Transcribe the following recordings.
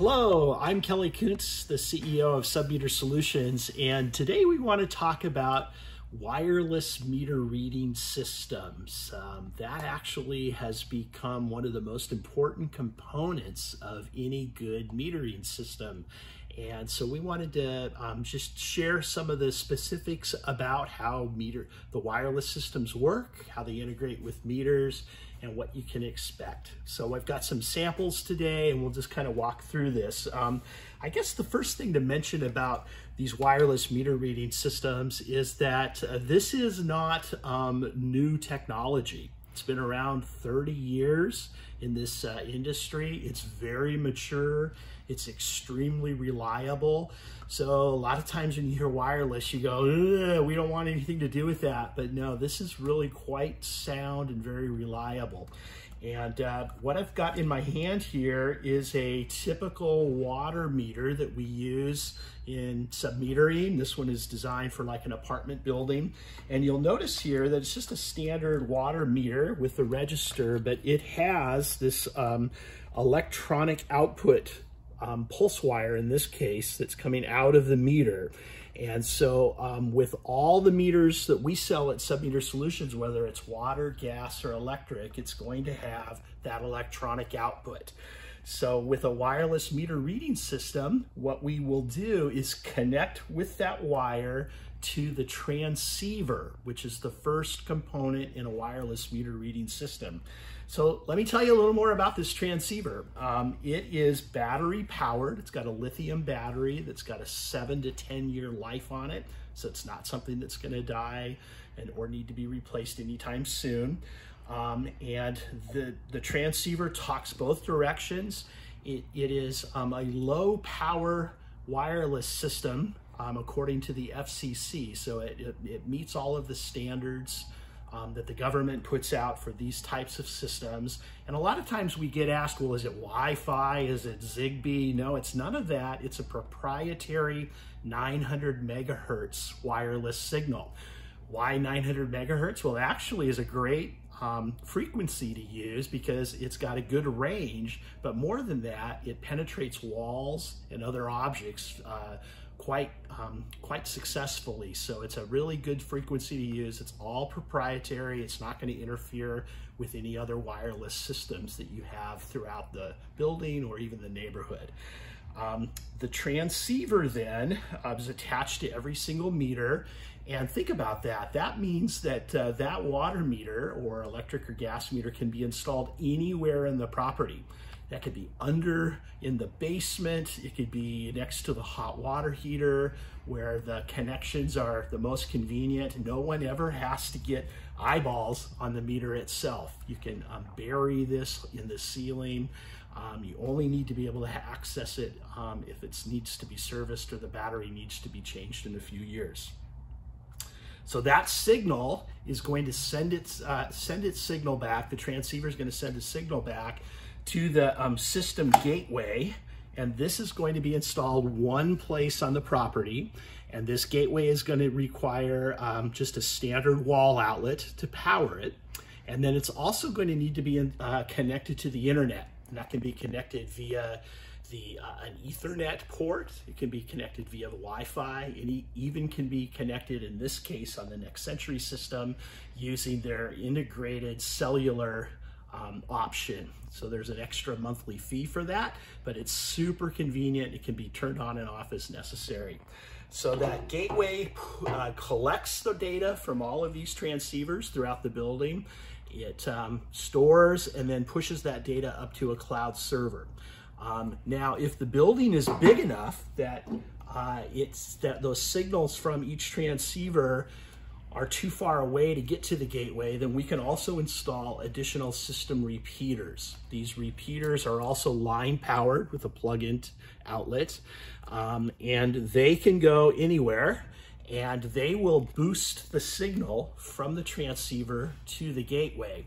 Hello, I'm Kelly Kuntz, the CEO of Submeter Solutions, and today we want to talk about wireless meter reading systems. Um, that actually has become one of the most important components of any good metering system. And so we wanted to um, just share some of the specifics about how meter the wireless systems work, how they integrate with meters, and what you can expect. So I've got some samples today and we'll just kind of walk through this. Um, I guess the first thing to mention about these wireless meter reading systems is that uh, this is not um, new technology. It's been around 30 years in this uh, industry. It's very mature. It's extremely reliable. So a lot of times when you hear wireless, you go, we don't want anything to do with that. But no, this is really quite sound and very reliable. And uh, what I've got in my hand here is a typical water meter that we use in submetering. This one is designed for like an apartment building. And you'll notice here that it's just a standard water meter with the register, but it has this um, electronic output um, pulse wire in this case that's coming out of the meter. And so um, with all the meters that we sell at Submeter Solutions, whether it's water, gas, or electric, it's going to have that electronic output. So with a wireless meter reading system, what we will do is connect with that wire to the transceiver, which is the first component in a wireless meter reading system. So let me tell you a little more about this transceiver. Um, it is battery powered. It's got a lithium battery that's got a seven to 10 year life on it. So it's not something that's gonna die and or need to be replaced anytime soon. Um, and the, the transceiver talks both directions. It, it is um, a low power wireless system um, according to the FCC. So it, it, it, meets all of the standards um, that the government puts out for these types of systems. And a lot of times we get asked, well, is it Wi-Fi? Is it Zigbee? No, it's none of that. It's a proprietary 900 megahertz wireless signal. Why 900 megahertz? Well, actually is a great um, frequency to use because it's got a good range, but more than that, it penetrates walls and other objects uh, quite um, quite successfully. So it's a really good frequency to use. It's all proprietary. It's not going to interfere with any other wireless systems that you have throughout the building or even the neighborhood. Um, the transceiver then uh, is attached to every single meter. And think about that. That means that uh, that water meter or electric or gas meter can be installed anywhere in the property. That could be under in the basement. It could be next to the hot water heater where the connections are the most convenient. No one ever has to get eyeballs on the meter itself. You can um, bury this in the ceiling. Um, you only need to be able to access it um, if it needs to be serviced or the battery needs to be changed in a few years. So that signal is going to send its uh, send its signal back. The transceiver is going to send a signal back to the um, system gateway. And this is going to be installed one place on the property. And this gateway is going to require um, just a standard wall outlet to power it. And then it's also going to need to be in, uh, connected to the internet. And that can be connected via the uh, an Ethernet port. It can be connected via the Wi-Fi. It even can be connected, in this case, on the Next Century system using their integrated cellular um, option. So there's an extra monthly fee for that, but it's super convenient. It can be turned on and off as necessary. So that gateway uh, collects the data from all of these transceivers throughout the building. It um, stores and then pushes that data up to a cloud server. Um, now, if the building is big enough that uh, it's that those signals from each transceiver are too far away to get to the gateway, then we can also install additional system repeaters. These repeaters are also line powered with a plug-in outlet, um, and they can go anywhere and they will boost the signal from the transceiver to the gateway.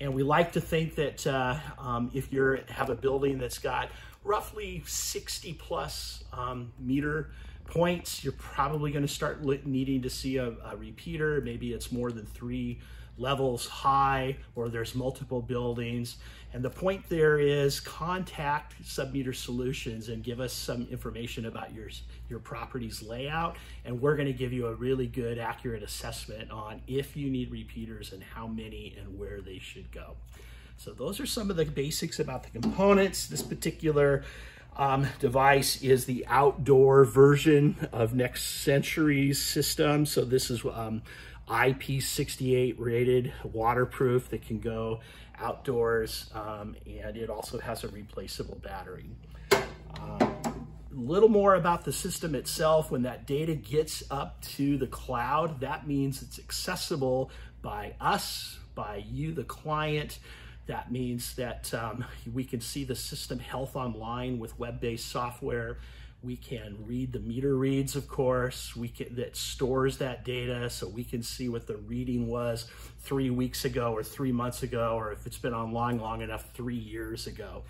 And we like to think that uh, um, if you have a building that's got roughly 60 plus um, meter points, you're probably going to start needing to see a, a, repeater. Maybe it's more than three levels high or there's multiple buildings. And the point there is contact Submeter Solutions and give us some information about your, your property's layout. And we're gonna give you a really good, accurate assessment on if you need repeaters and how many and where they should go. So those are some of the basics about the components. This particular um, device is the outdoor version of Next Century's system. So this is um, IP68 rated waterproof that can go outdoors um, and it also has a replaceable battery. Um, a little more about the system itself. When that data gets up to the cloud, that means it's accessible by us, by you, the client, that means that um, we can see the system health online with web-based software. We can read the meter reads, of course, we can, that stores that data so we can see what the reading was three weeks ago or three months ago, or if it's been online long enough, three years ago.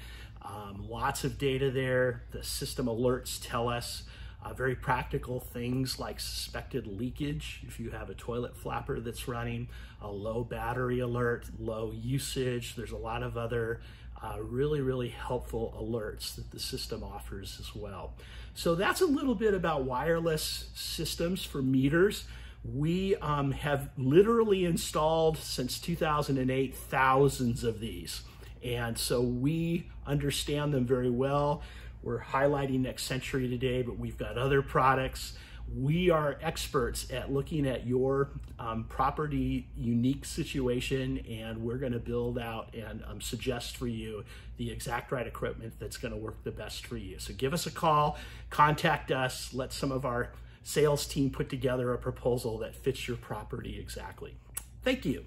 Um, lots of data there. The system alerts tell us uh, very practical things like suspected leakage if you have a toilet flapper that's running, a low battery alert, low usage. There's a lot of other uh, really, really helpful alerts that the system offers as well. So that's a little bit about wireless systems for meters. We um, have literally installed since 2008 thousands of these. And so we understand them very well. We're highlighting Next Century today, but we've got other products. We are experts at looking at your um, property unique situation, and we're going to build out and um, suggest for you the exact right equipment that's going to work the best for you. So give us a call, contact us, let some of our sales team put together a proposal that fits your property exactly. Thank you.